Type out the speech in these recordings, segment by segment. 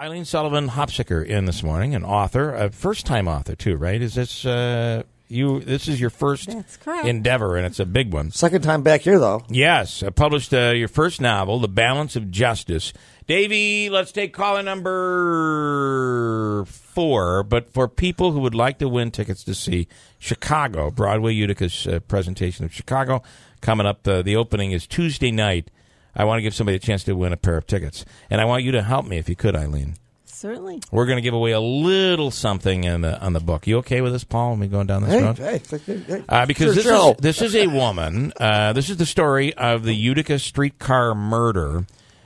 Eileen Sullivan Hopsicker in this morning, an author, a first-time author too, right? Is this uh, you? This is your first endeavor, and it's a big one. Second time back here, though. Yes, I published uh, your first novel, The Balance of Justice. Davy, let's take caller number four. But for people who would like to win tickets to see Chicago, Broadway Utica's uh, presentation of Chicago, coming up, uh, the opening is Tuesday night. I want to give somebody a chance to win a pair of tickets. And I want you to help me if you could, Eileen. Certainly. We're going to give away a little something in the, on the book. You okay with this, Paul? When we going down this Hey, road? hey, hey, hey. Uh, because this is this is a woman. Uh, this is the story of the Utica streetcar murder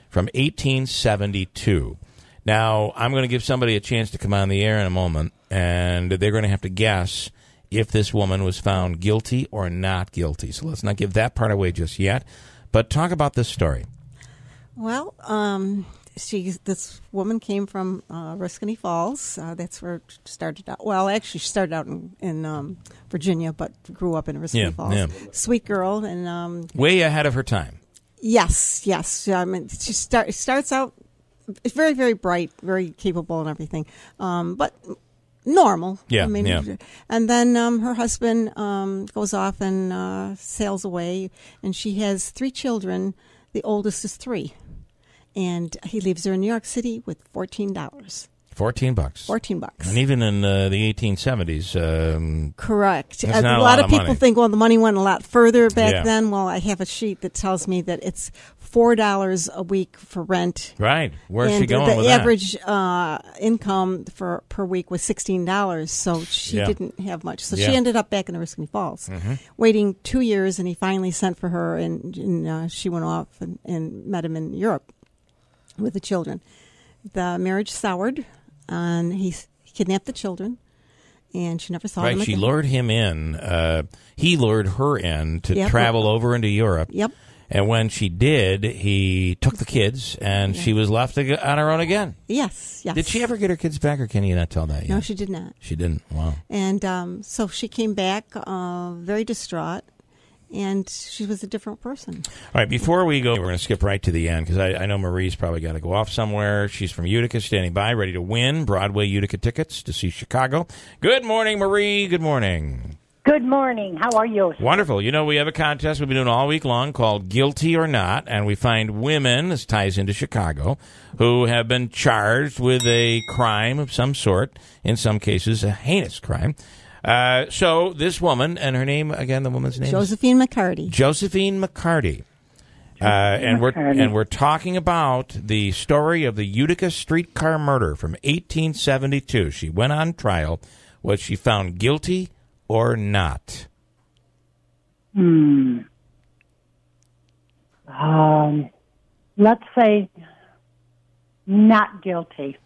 from 1872. Now, I'm going to give somebody a chance to come on the air in a moment, and they're going to have to guess if this woman was found guilty or not guilty. So let's not give that part away just yet. But talk about this story. Well, um, she this woman came from uh, Falls. Uh, that's where it started out. Well, actually, she started out in, in um, Virginia, but grew up in Oriskany Yeah, Falls. yeah. Sweet girl, and um, Way ahead of her time. yes, yes. I mean, she start starts out very, very bright, very capable, and everything. Um, but normal. Yeah, I mean, yeah. And then um, her husband um, goes off and uh, sails away, and she has three children. The oldest is three, and he leaves her in New York City with fourteen dollars. 14 bucks. Fourteen bucks. And even in uh, the 1870s, um, Correct. A a lot, lot of of people money. think, well, the money went a lot further back Yeah. then. Well, I have a sheet that tells me that it's four dollars a week for rent. right. Where's and she going the with that? average uh, income for per week was sixteen dollars, so she Yeah. didn't have much. So Yeah. Mm-hmm. she ended up back in the Oriskany Falls, waiting two years, and he finally sent for her, and, and uh, she went off and, and met him in Europe with the children. The marriage soured, and he, kidnapped the children, and she never saw them Right, she lured him in. Uh, he lured her in to Yep. travel over into Europe. Yep. And when she did, he took the kids, and she was left on her own again. Yes, yes. Did she ever get her kids back, or can you not tell that yet? No, she did not. She didn't. Wow. And um, so she came back uh, very distraught, and she was a different person. All right, before we go, we're going to skip right to the end because I, I know Marie's probably got to go off somewhere. She's from Utica, standing by, ready to win Broadway Utica tickets to see Chicago. Good morning, Marie. Good morning. Good morning. How are you? Wonderful. You know, we have a contest we've been doing all week long called Guilty or Not, and we find women, this ties into Chicago, who have been charged with a crime of some sort, in some cases, a heinous crime. Uh, so this woman, and her name, again, the woman's name? is- Josephine McCarty. Josephine McCarty. Uh, and we're and we're talking about the story of the Utica streetcar murder from 1872. She went on trial. Was she found guilty or not? Um, let's say not guilty.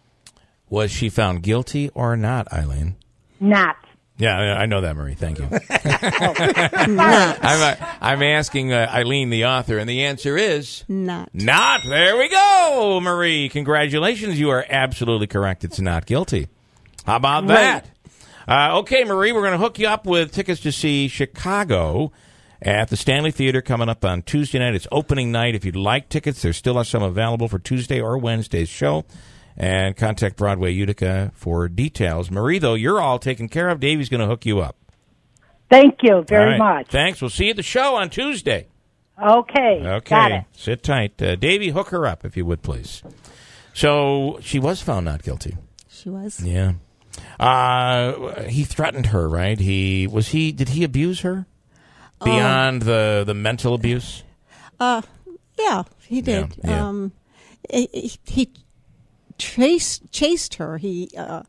Was she found guilty or not, Eileen? Not. Yeah, I I know that, Marie. Thank you. I'm, uh, I'm asking uh, Eileen, the author, and the answer is Not. not. There we go, Marie. Congratulations. You are absolutely correct. It's not guilty. How about that? Uh, okay, Marie, we're going to hook you up with tickets to see Chicago at the Stanley Theater coming up on Tuesday night. It's opening night. If you'd like tickets, there still are some available for Tuesday or Wednesday's show. And contact Broadway Utica for details. Marie, though, you're all taken care of. Davey's going to hook you up. Thank you very All right. much. Thanks. We'll see you at the show on Tuesday. Okay. Okay. Got it. Sit tight. Uh, Davey, hook her up, if you would, please. So she was found not guilty. She was. Yeah. Uh, he threatened her, right? He was he. Did he abuse her beyond the the mental abuse? Uh, yeah, he did. Yeah, yeah. Um, he, he chased chased her. He uh,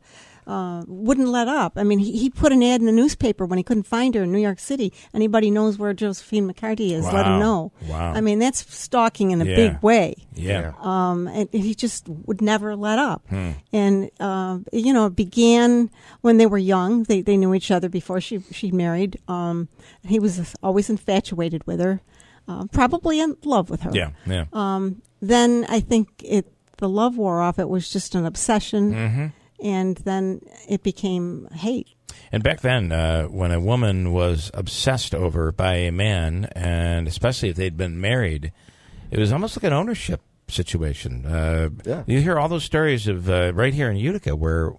uh, wouldn't let up. I mean, he, he put an ad in the newspaper when he couldn't find her in New York City. Anybody knows where Josephine McCarty is? Let him know. Wow. I mean, that's stalking in a Yeah. big way. Yeah. um, and he just would never let up. Hmm. And uh, you know, it began when they were young. They they knew each other before she she married. Um, he was always infatuated with her, uh, probably in love with her. Yeah. Yeah. Um, then I think it the love wore off. It was just an obsession, Mm-hmm. and then it became hate. And back then, uh, when a woman was obsessed over by a man, and especially if they'd been married, it was almost like an ownership situation. Uh, Yeah. You hear all those stories of uh, right here in Utica where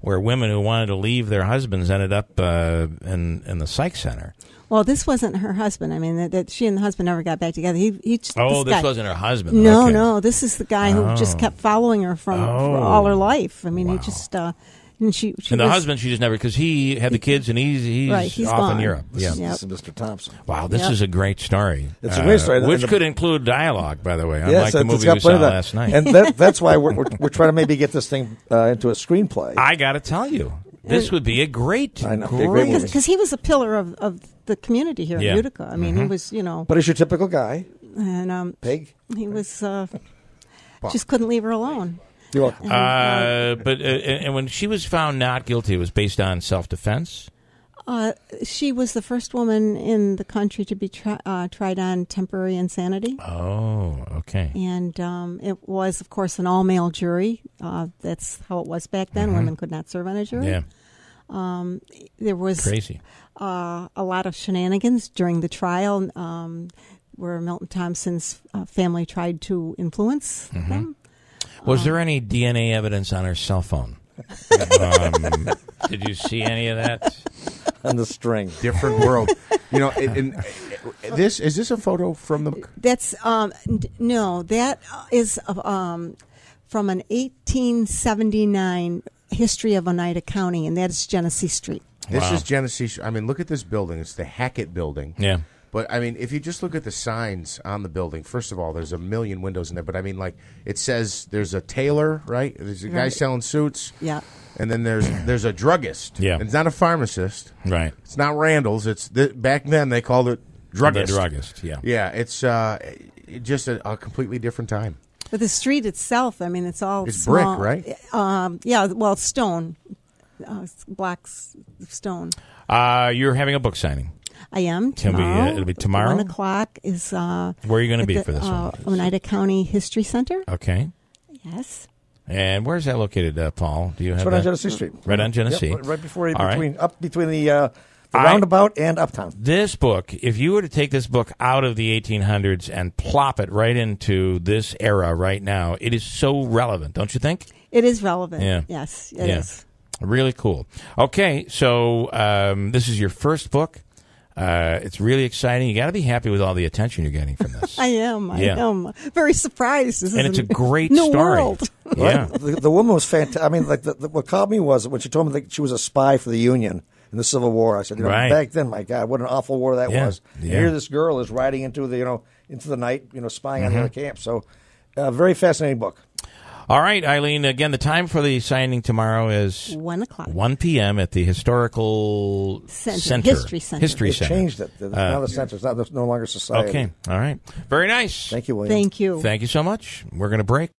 where women who wanted to leave their husbands ended up uh, in in the psych center. Well, this wasn't her husband. I mean, that, that she and the husband never got back together. He, he just, Oh, this guy- wasn't her husband. No, Okay. no, this is the guy who just Oh. kept following her from Oh. all her life. I mean, Wow. he just uh, and she, she And the was- husband, she just never because he had the kids and he's he's, Right, he's off in. Europe. This, Yeah. is, Yep. this is Mr. Thompson. Wow, this Yep. is a great story. Uh, It's a great story. which the- could include dialogue, by the way, unlike Yes, the it's- it's movie got we saw that. last night. and that, that's why we're, we're, we're trying to maybe get this thing uh, into a screenplay. I got to tell you, this would be a great, I know, be great movie. because he was a pillar of, of the community here Yeah. in Utica. I mean, he Mm-hmm. was, you know, but he's your typical guy, and um, pig. he was uh, just couldn't leave her alone. You're welcome. Uh, but uh, and when she was found not guilty, it was based on self defense. Uh, she was the first woman in the country to be tri- uh, tried on temporary insanity. Oh, okay. And um, it was, of course, an all male jury. Uh, that's how it was back then. Women could not serve on a jury. Yeah, There was crazy. uh, a lot of shenanigans during the trial um, where Milton Thompson's uh, family tried to influence them. Was there any DNA evidence on her cell phone? um, did you see any of that? on the string. Different world. you know, and, and, uh, this is this a photo from the That's um, n- no, that is uh, um, from an 1879 history of Oneida County, and that's Genesee Street. This Wow. is Genesee. I mean, look at this building. It's the Hackett building. Yeah. But I mean, if you just look at the signs on the building, first of all, there's a million windows in there. But I mean, like it says, there's a tailor, right? There's a guy selling suits, Yeah. and then there's there's a druggist. Yeah. it's not a pharmacist. Right. It's not Randall's. It's the, back then they called it druggist. The druggist. Yeah. Yeah, it's uh, just a, a completely different time. But the street itself, I mean, it's all It's brick, right? Um, yeah, well, it's stone, uh, black stone. Uh, you're having a book signing. I am Can we, uh, tomorrow. it'll be tomorrow? One o'clock is. Uh, Where are you going to be the, for this uh, one? Oneida County History Center. Okay. Yes. And where's that located, uh, Paul? Do you have It's right on? Genesee Street. Right on Genesee. Yep, right before All right. between up between the, uh, the I- roundabout and uptown. This book, if you were to take this book out of the 1800s and plop it right into this era right now, it is so relevant, don't you think? It is relevant. Yeah. Yes, it is. Yeah. Really cool. Okay, so um, this is your first book. Uh, it's really exciting. You got to be happy with all the attention you're getting from this. I am. I Yeah. am very surprised. This and it's a great new story. world. Yeah. The, the woman was fantastic. I mean, like the, the, what caught me was when she told me that she was a spy for the Union in the Civil War. I said, you know, Right. back then, my God, what an awful war that Yeah. was. Yeah. here, this girl is riding into the you know into the night, you know, spying Mm-hmm. on the other camp. So, uh, very fascinating book. All right, Eileen. Again, the time for the signing tomorrow is One o'clock. 1 p.m. at the Historical Center. History Center. History They Center. changed it. now the uh, center is not there's no longer society. Okay. All right. Very nice. Thank you, William. Thank you. Thank you so much. We're going to break.